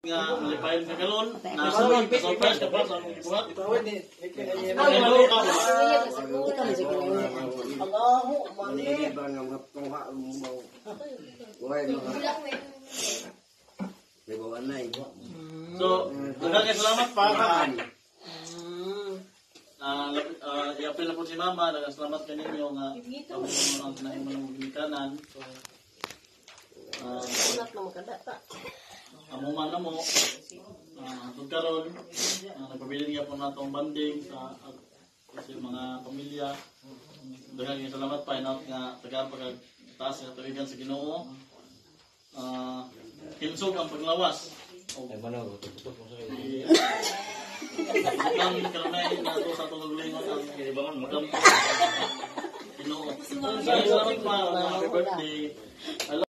nga malipayon ka karon na surprise ka pa sa sige na Allahu mani. Mga mga na eh. So, daghang salamat pa. Ah, uh, i-appeal na po si Mama, daghang salamat kaninyo nga ang tinahin mo ng gikanan. So, ah, Sunat na makadata. Amo man na mo. Ah, uh, karon, uh, nagpabilin nga po na itong banding sa sa mga pamilya. Daghang salamat pa inat nga taga pag taas nga tuigan sa Ginoo. Ah, hinsog ang paglawas. O, Ang karnay na to sa tulog-lingon ang kinibangan mo. Ginoo. Salamat pa. Happy birthday.